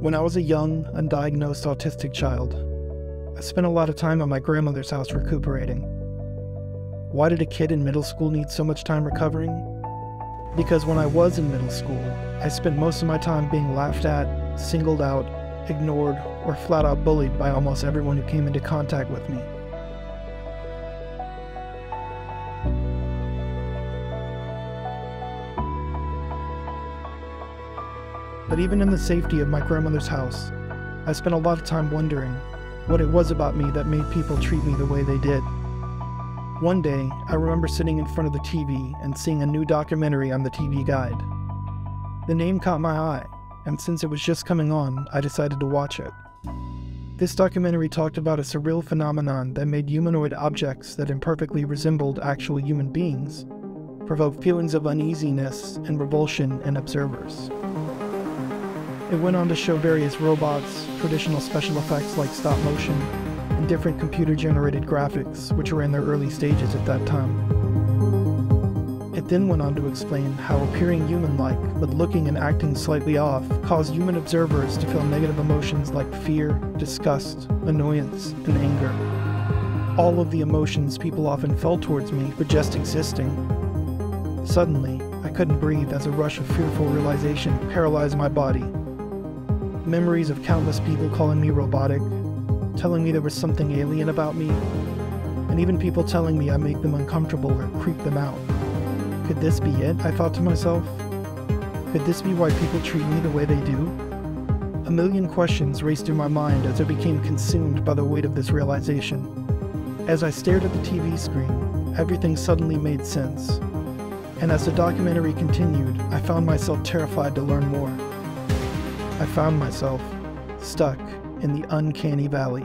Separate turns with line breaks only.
When I was a young, undiagnosed autistic child, I spent a lot of time at my grandmother's house recuperating. Why did a kid in middle school need so much time recovering? Because when I was in middle school, I spent most of my time being laughed at, singled out, ignored, or flat out bullied by almost everyone who came into contact with me. But even in the safety of my grandmother's house, I spent a lot of time wondering what it was about me that made people treat me the way they did. One day, I remember sitting in front of the TV and seeing a new documentary on the TV guide. The name caught my eye, and since it was just coming on, I decided to watch it. This documentary talked about a surreal phenomenon that made humanoid objects that imperfectly resembled actual human beings provoke feelings of uneasiness and revulsion in observers. It went on to show various robots, traditional special effects like stop motion, and different computer generated graphics, which were in their early stages at that time. It then went on to explain how appearing human like, but looking and acting slightly off, caused human observers to feel negative emotions like fear, disgust, annoyance, and anger. All of the emotions people often felt towards me for just existing. Suddenly, I couldn't breathe as a rush of fearful realization paralyzed my body memories of countless people calling me robotic, telling me there was something alien about me, and even people telling me I make them uncomfortable or creep them out. Could this be it? I thought to myself. Could this be why people treat me the way they do? A million questions raced through my mind as I became consumed by the weight of this realization. As I stared at the TV screen, everything suddenly made sense. And as the documentary continued, I found myself terrified to learn more. I found myself stuck in the uncanny valley.